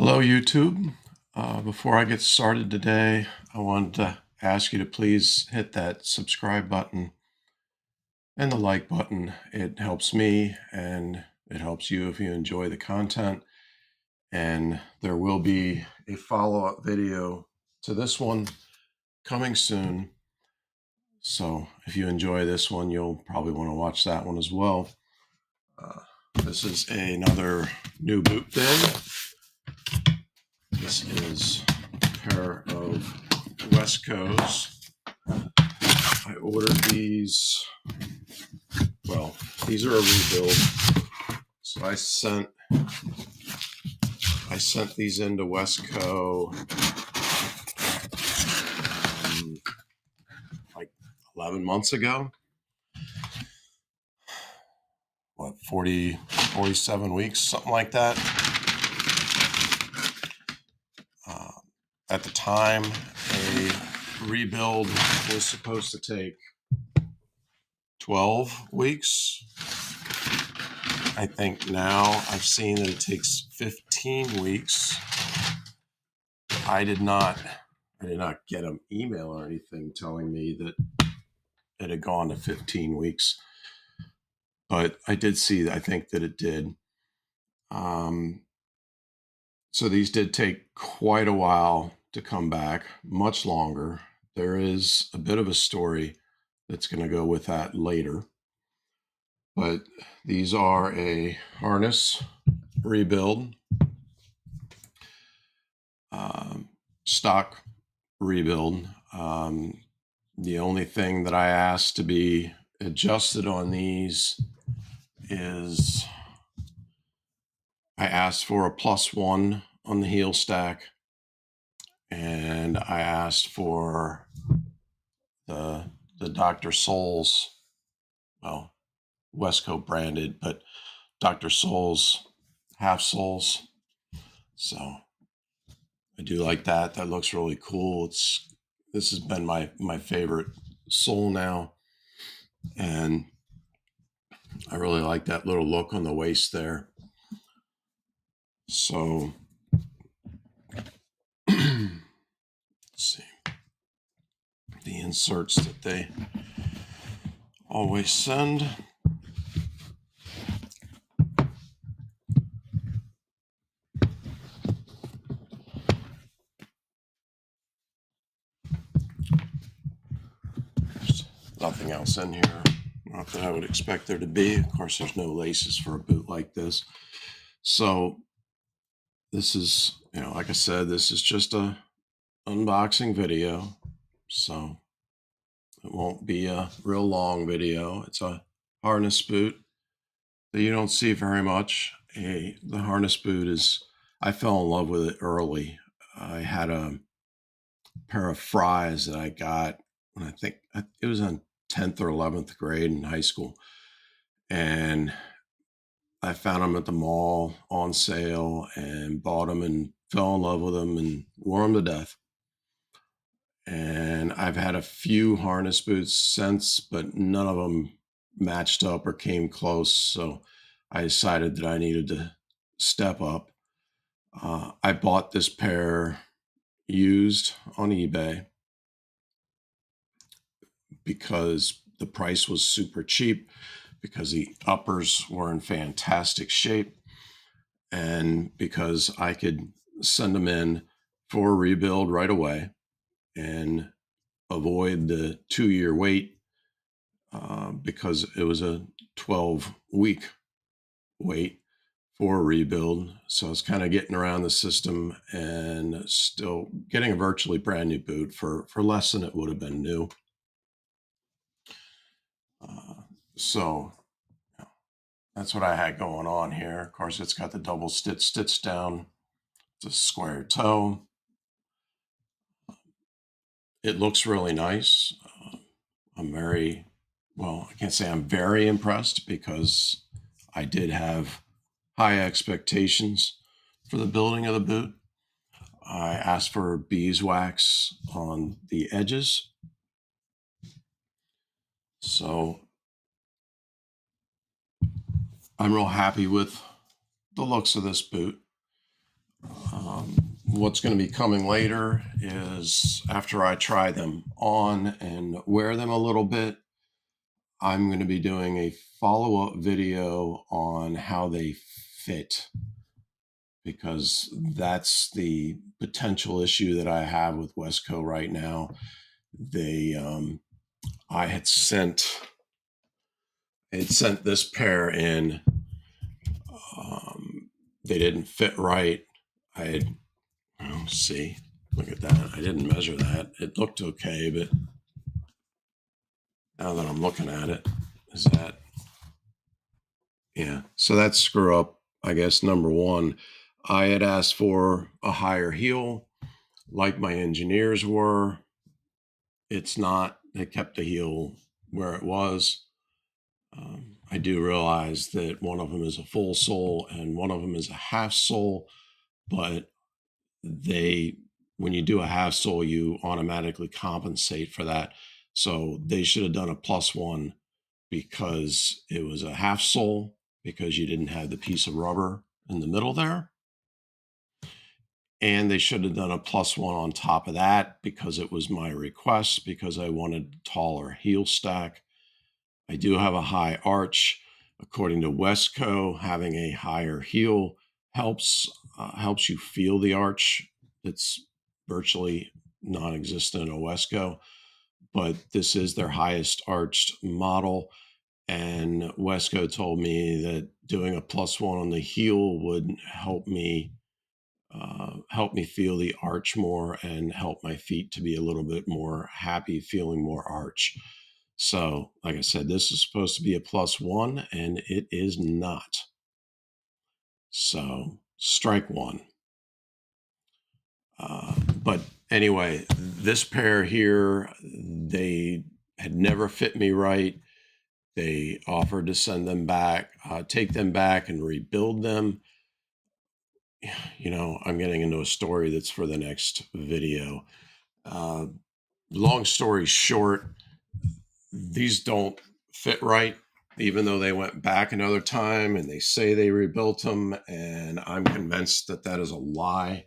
Hello, YouTube. Uh, before I get started today, I wanted to ask you to please hit that subscribe button and the like button. It helps me and it helps you if you enjoy the content. And there will be a follow up video to this one coming soon. So if you enjoy this one, you'll probably want to watch that one as well. Uh, this is another new boot day. This is a pair of Wescos. I ordered these. Well, these are a rebuild. So I sent I sent these into Wesco um, like 11 months ago. What, 40, 47 weeks, something like that. At the time, a rebuild was supposed to take 12 weeks. I think now I've seen that it takes 15 weeks. I did not I did not get an email or anything telling me that it had gone to 15 weeks. But I did see I think that it did. Um, so these did take quite a while to come back, much longer. There is a bit of a story that's going to go with that later. But these are a harness rebuild, um, stock rebuild. Um, the only thing that I asked to be adjusted on these is I asked for a plus one on the heel stack and I asked for the the Dr. Souls, well, Wesco branded, but Dr. Souls half soles. So I do like that. That looks really cool. It's this has been my my favorite sole now, and I really like that little look on the waist there. So let's see the inserts that they always send. Nothing else in here. Not that I would expect there to be. Of course, there's no laces for a boot like this. So this is, you know, like I said, this is just a unboxing video. So it won't be a real long video. It's a harness boot that you don't see very much. A, the harness boot is, I fell in love with it early. I had a pair of Fryes that I got when I think it was on 10th or 11th grade in high school. And I found them at the mall on sale and bought them and fell in love with them and wore them to death. And I've had a few harness boots since, but none of them matched up or came close. So I decided that I needed to step up. Uh, I bought this pair used on eBay because the price was super cheap, because the uppers were in fantastic shape, and because I could send them in for a rebuild right away and avoid the two year wait uh, because it was a 12 week wait for a rebuild. So I was kind of getting around the system and still getting a virtually brand new boot for, for less than it would have been new. Uh, so that's what I had going on here. Of course, it's got the double stitch stitch down. It's a square toe. It looks really nice. Uh, I'm very, well, I can't say I'm very impressed because I did have high expectations for the building of the boot. I asked for beeswax on the edges. So I'm real happy with the looks of this boot. Uh, what's going to be coming later is after I try them on and wear them a little bit, I'm going to be doing a follow up video on how they fit because that's the potential issue that I have with Wesco right now. They, um, I had sent, I had sent this pair in. Um, they didn't fit right. I had, oh, see, look at that. I didn't measure that. It looked okay, but now that I'm looking at it, is that, yeah. So that's screw up, I guess, number one. I had asked for a higher heel, like my engineers were. It's not. They kept the heel where it was. Um, I do realize that one of them is a full sole and one of them is a half sole, but they, when you do a half sole, you automatically compensate for that. So they should have done a plus one because it was a half sole because you didn't have the piece of rubber in the middle there. And they should have done a plus one on top of that because it was my request because I wanted taller heel stack. I do have a high arch. According to Wesco, having a higher heel helps uh, helps you feel the arch. It's virtually non-existent in a Wesco, but this is their highest arched model. And Wesco told me that doing a plus one on the heel would help me uh, help me feel the arch more and help my feet to be a little bit more happy, feeling more arch. So, like I said, this is supposed to be a plus one, and it is not. So, strike one. Uh, but anyway, this pair here, they had never fit me right. They offered to send them back, uh, take them back and rebuild them you know, I'm getting into a story that's for the next video. Uh, long story short, these don't fit right, even though they went back another time and they say they rebuilt them. And I'm convinced that that is a lie.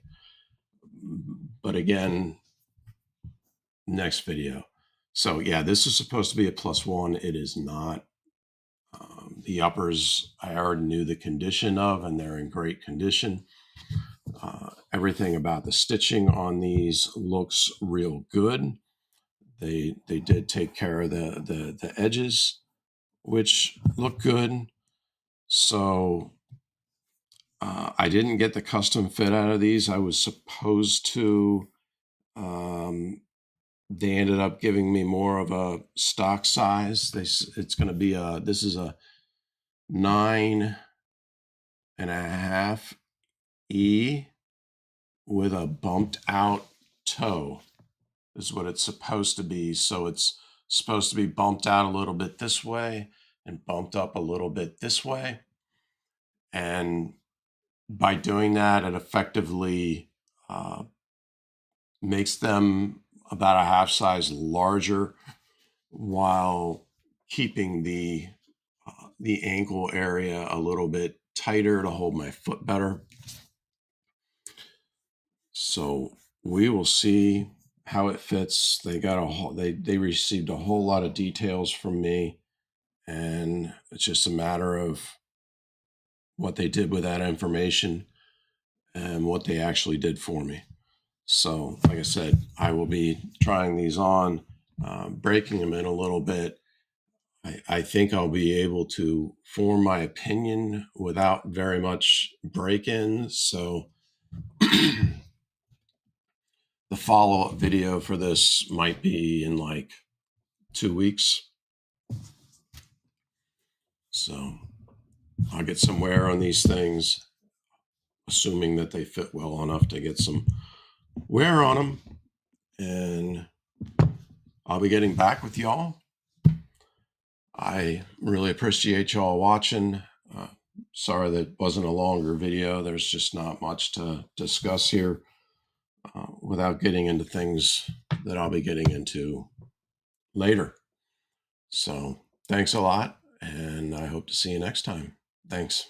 But again, next video. So yeah, this is supposed to be a plus one. It is not. Um, the uppers I already knew the condition of, and they're in great condition. Uh, everything about the stitching on these looks real good. They they did take care of the the, the edges, which look good. So uh, I didn't get the custom fit out of these. I was supposed to. Um, they ended up giving me more of a stock size. They it's going to be a this is a nine and a half E with a bumped out toe is what it's supposed to be. So it's supposed to be bumped out a little bit this way and bumped up a little bit this way. And by doing that, it effectively uh, makes them about a half size larger while keeping the uh, the ankle area a little bit tighter to hold my foot better. So we will see how it fits. They got a whole, they they received a whole lot of details from me, and it's just a matter of what they did with that information and what they actually did for me. So, like I said, I will be trying these on, uh, breaking them in a little bit. I, I think I'll be able to form my opinion without very much break in. So, the follow up video for this might be in like two weeks. So I'll get some wear on these things, assuming that they fit well enough to get some wear on them. And I'll be getting back with y'all. I really appreciate y'all watching. Uh, sorry that wasn't a longer video. There's just not much to discuss here uh, without getting into things that I'll be getting into later. So thanks a lot, and I hope to see you next time. Thanks.